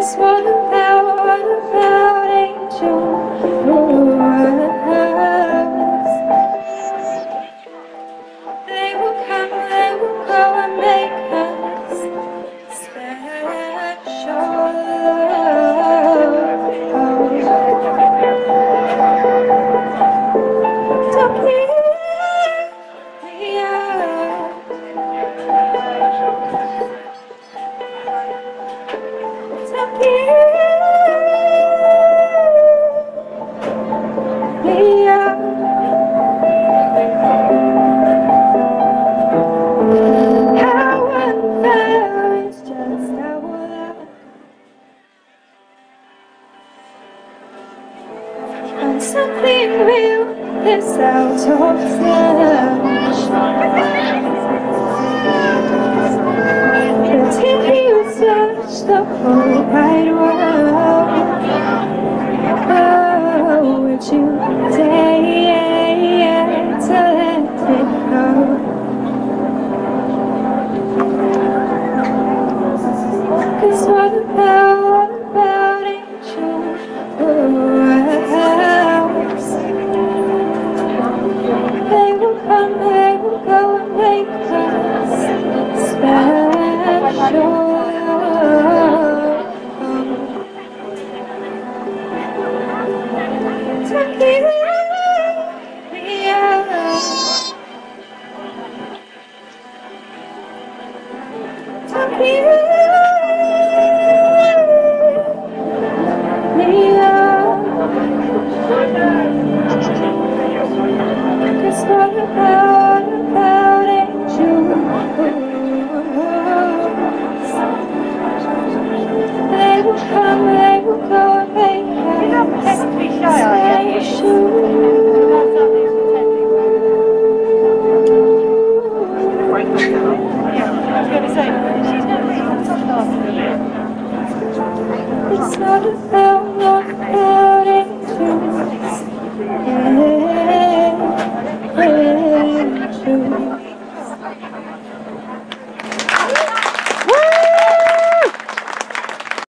just what about, what about angels? something real that's out of time. Until you touch the whole wide world, oh, would you dare to let it go? Cause what about Christmas.